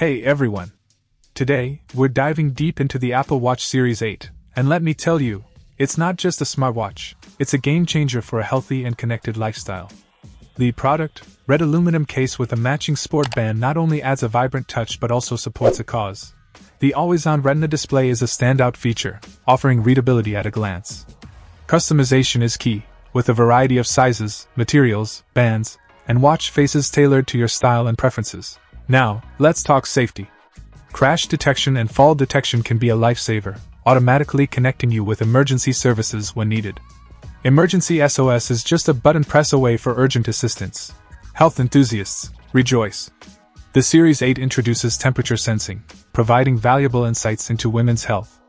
Hey everyone! Today, we're diving deep into the Apple Watch Series 8, and let me tell you, it's not just a smartwatch, it's a game changer for a healthy and connected lifestyle. The product, red aluminum case with a matching sport band, not only adds a vibrant touch but also supports a cause. The always on Retina display is a standout feature, offering readability at a glance. Customization is key, with a variety of sizes, materials, bands, and watch faces tailored to your style and preferences. Now, let's talk safety. Crash detection and fall detection can be a lifesaver, automatically connecting you with emergency services when needed. Emergency SOS is just a button press away for urgent assistance. Health enthusiasts, rejoice! The Series 8 introduces temperature sensing, providing valuable insights into women's health.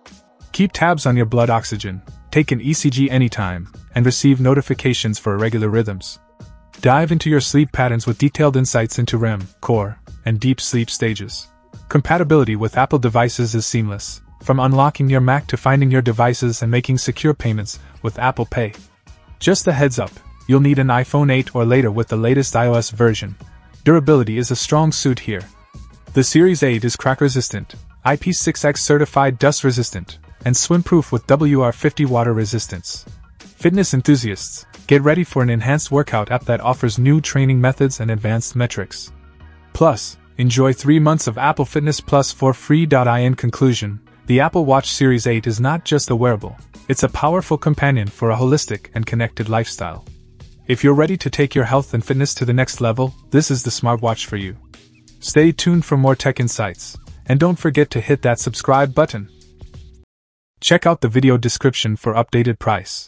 Keep tabs on your blood oxygen, take an ECG anytime, and receive notifications for irregular rhythms. Dive into your sleep patterns with detailed insights into REM, core, and deep sleep stages. Compatibility with Apple devices is seamless, from unlocking your Mac to finding your devices and making secure payments with Apple Pay. Just a heads up, you'll need an iPhone 8 or later with the latest iOS version. Durability is a strong suit here. The Series 8 is crack resistant, IP6X certified dust resistant, and swim proof with WR50 water resistance. Fitness enthusiasts, get ready for an enhanced workout app that offers new training methods and advanced metrics. Plus, enjoy 3 months of Apple Fitness Plus for free. In conclusion, the Apple Watch Series 8 is not just a wearable, it's a powerful companion for a holistic and connected lifestyle. If you're ready to take your health and fitness to the next level, this is the smartwatch for you. Stay tuned for more tech insights, and don't forget to hit that subscribe button. Check out the video description for updated price.